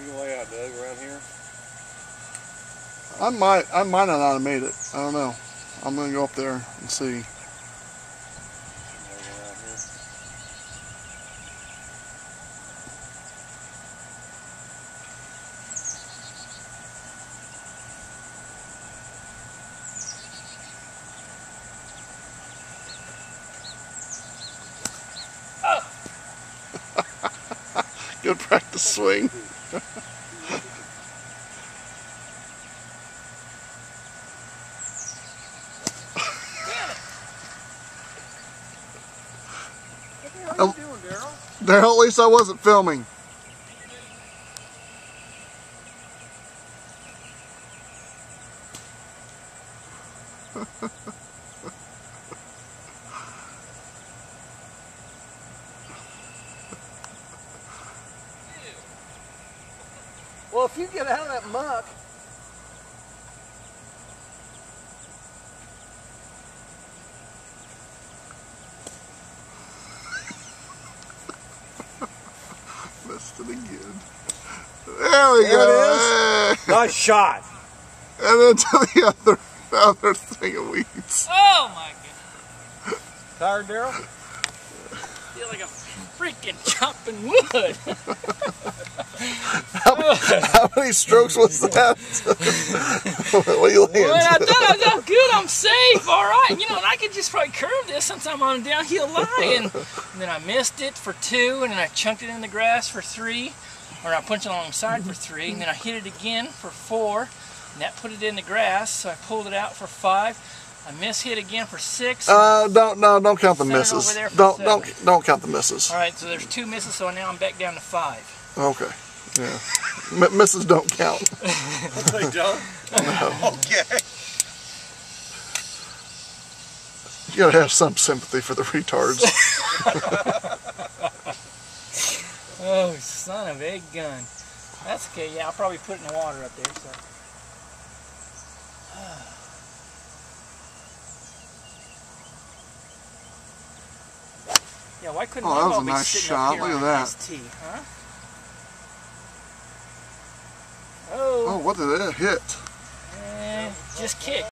You can lay out, Doug, around here. I might, I might not have made it. I don't know. I'm gonna go up there and see. Good practice swing. What doing, Daryl? Daryl, at least I wasn't filming. Well, if you get out of that muck, Missed it again. There we There go. it nice shot. And then to the other, the other thing of weeds. Oh my god. Tired, Daryl? feel like I'm freaking chopping wood. How many strokes was that? what you Well, I thought I was good. I'm safe. All right. You know, and I could just probably curve this since I'm on a downhill line. And, then I missed it for two, and then I chunked it in the grass for three, or I punched it alongside for three, and then I hit it again for four, and that put it in the grass. So I pulled it out for five. I miss hit again for six. Uh, don't no, don't count the Set misses. over there for Don't seven. don't don't count the misses. all right. So there's two misses. So now I'm back down to five. Okay. Yeah. M- misses don't count. They don't? No. Okay. You gotta have some sympathy for the retards. Oh, son of a gun. That's okay. Yeah, I'll probably put it in the water up there. So. yeah, why couldn't Oh, that was a nice shot. Look at that. tee, huh? oh, Oh, what did it hit? eh, just kick.